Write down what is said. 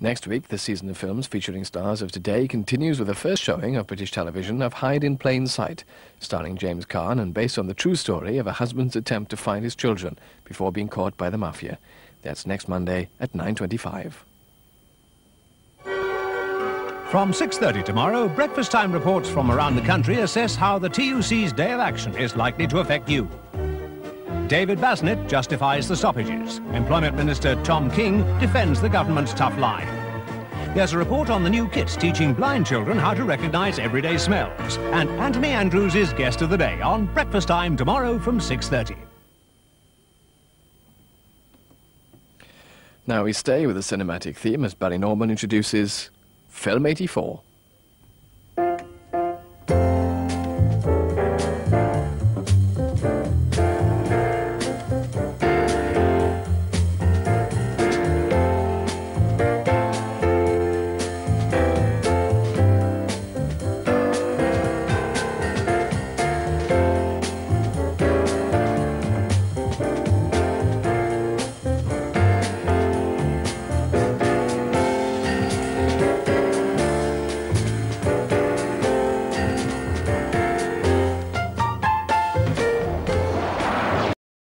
Next week, the season of films featuring stars of today continues with the first showing of British television of Hide in Plain Sight, starring James Caan and based on the true story of a husband's attempt to find his children before being caught by the mafia. That's next Monday at 9.25. From 6.30 tomorrow, Breakfast Time reports from around the country assess how the TUC's day of action is likely to affect you. David Basnett justifies the stoppages. Employment Minister Tom King defends the government's tough line. There's a report on the new kits teaching blind children how to recognise everyday smells. And Anthony Andrews is guest of the day on Breakfast Time tomorrow from 6.30. Now we stay with the cinematic theme as Barry Norman introduces Film 84.